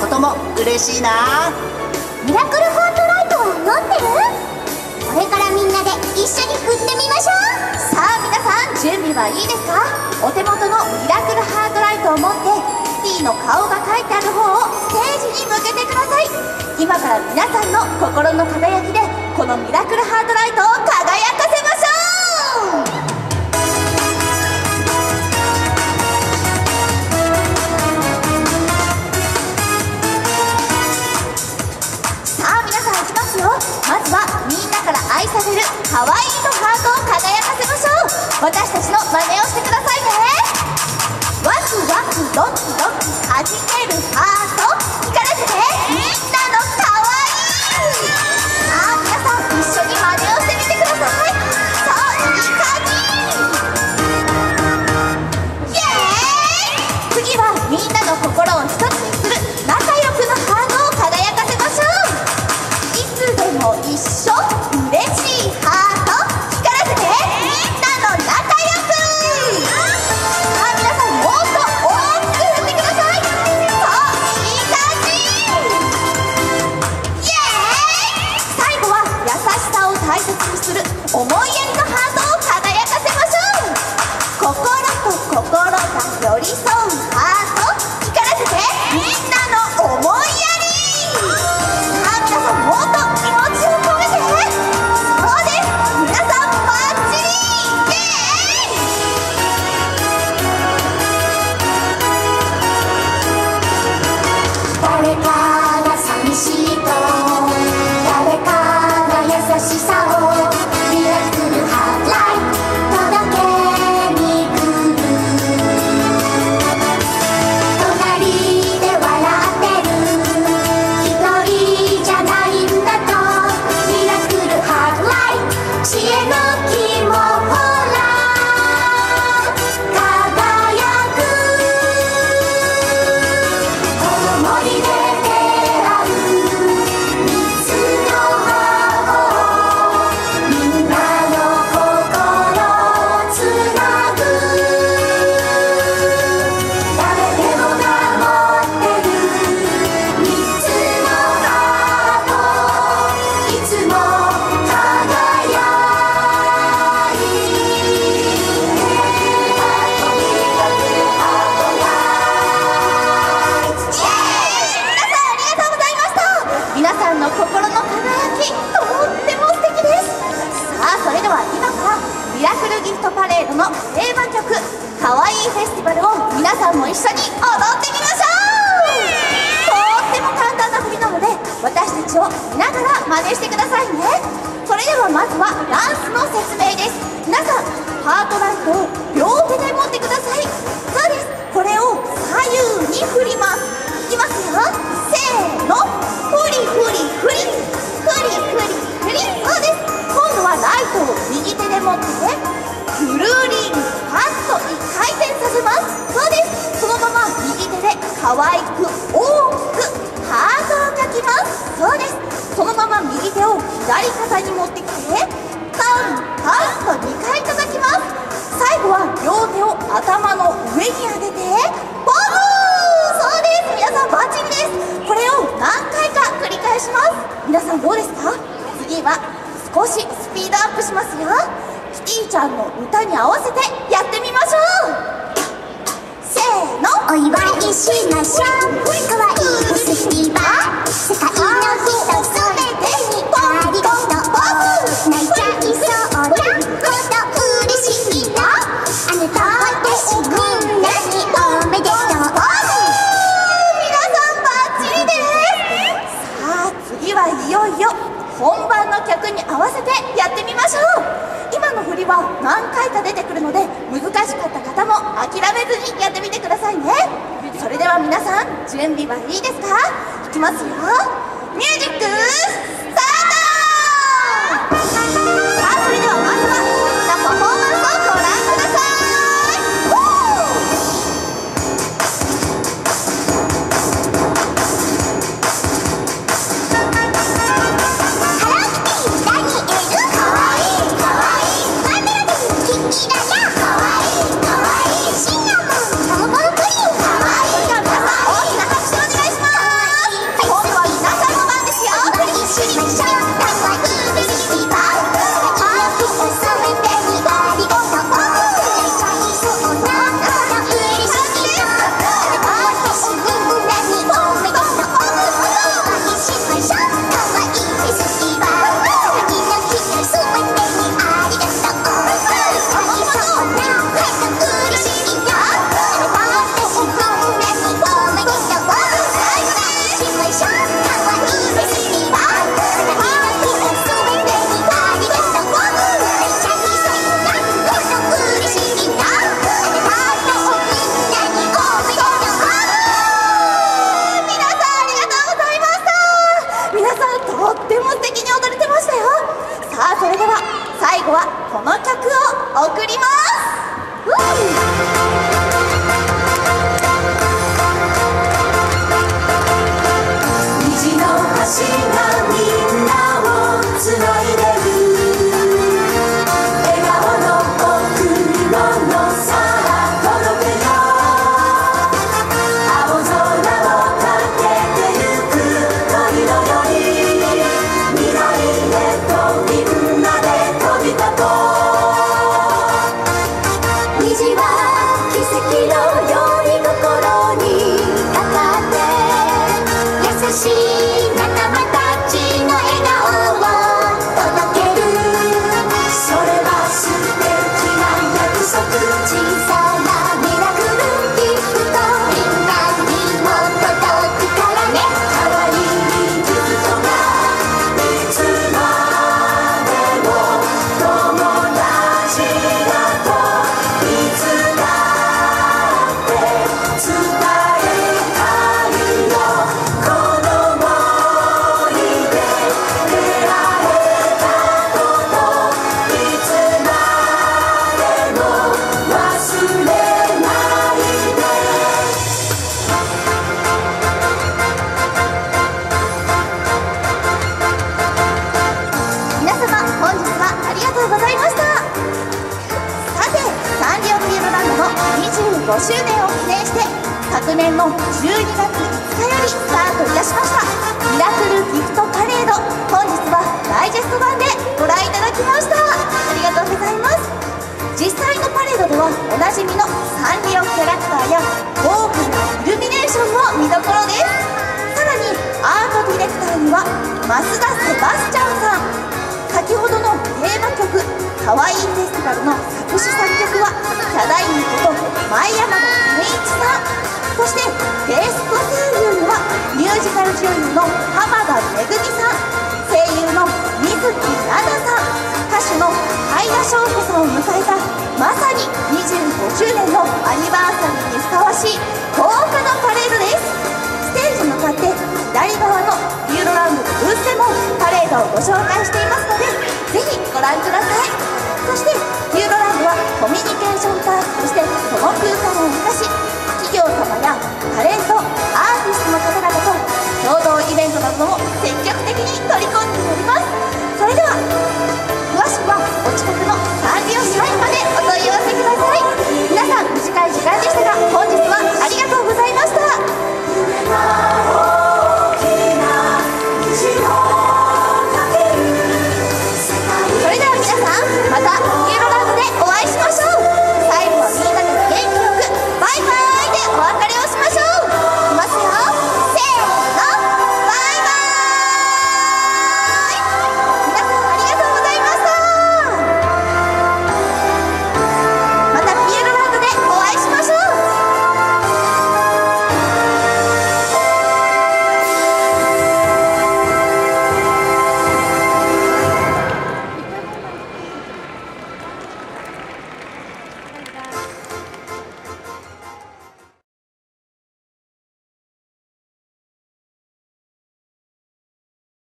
ことも嬉しいな。ミラクルハートライトは持ってるこれからみんなで一緒に振ってみましょう。さあ皆さん準備はいいですか？お手元のミラクルハートライトを持ってキティの顔が書いてある方をステージに向けてください。今から皆さんの心の輝きでこのミラクルハートライトを輝かせよまずはみんなから愛される可愛いとハートを輝かせましょう私たちの真似をしてくださいね。ワクワクドキドキはじけるハート。寄り添うハート。皆さんハートライトを両手で持ってください。そうです。これを左右に振ります。いきますよ。せーの。フリフリフリフリフリフリそうです。今度はライトを右手で持ってくるりんパッと一回転させます。そうです。そのまま右手で可愛く大きくハートを描きます。そうです。そのまま右手を左肩に持ってきてパンパンと2回叩きます最後は両手を頭の上に上げてポーズそうです皆さんバッチリですこれを何回か繰り返します皆さんどうですか次は少しスピードアップしますよキティちゃんの歌に合わせてやってみましょうせーのお祝い。しましょう準備はいいですか？行きますよ。ミュージック5周年を記念して昨年の12月5日よりスタートいたしました。ミラクルギフトパレード本日はダイジェスト版でご覧いただきました。ありがとうございます。実際のパレードではおなじみのサンリオキャラクターや豪華なイルミネーションも見どころです。さらにアートディレクターには増田セバスチャンさん。の作詞作曲はヒャダインこと前山田健一さん。そしてゲスト声優にはミュージカル女優の浜田恵さん。声優の水木奈々さん。歌手の平田翔子さんを迎えたまさに25周年のアニバーサリーにふさわしい豪華なパレードです。ステージに向かって左側のビューロランドのブースでもパレードをご紹介していますのでぜひご覧ください。のも積極的に取り込んでおります。それでは詳しくはお近くのサービオシャインまでお問い合わせください。皆さん短い時間でしたが